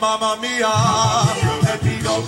mamma mia. Let me go,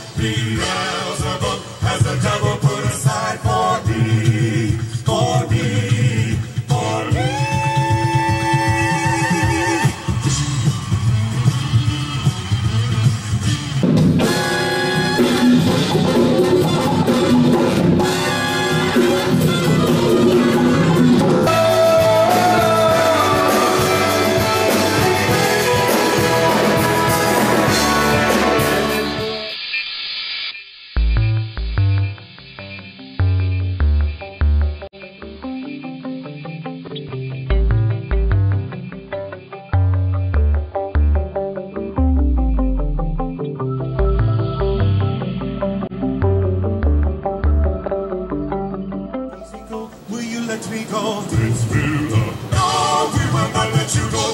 let me go? Prince Philip, No, we will not let you go.